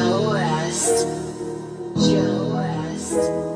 Joe West. Joe West.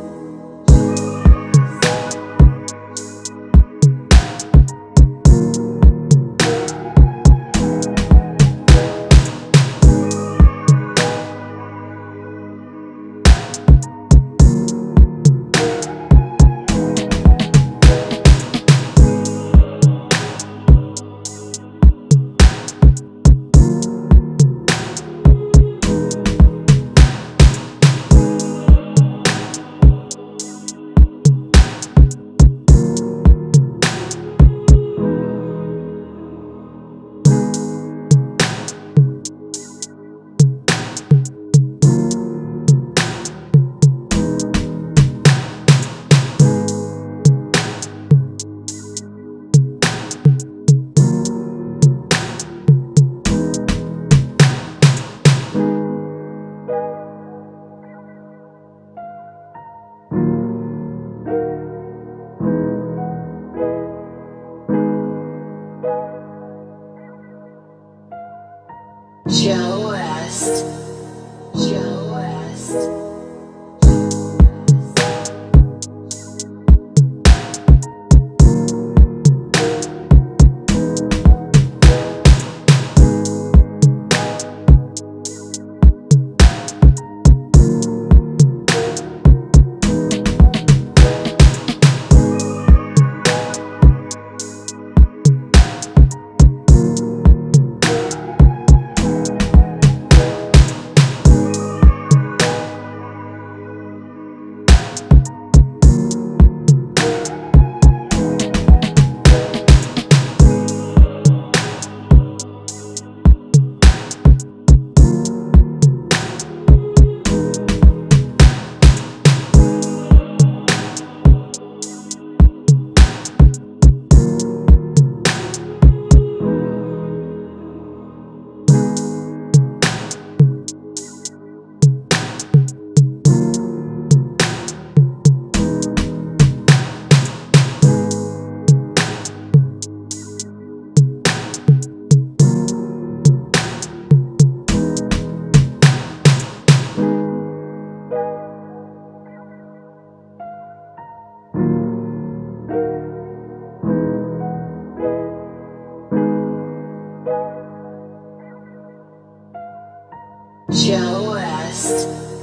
Joe West. Joe West.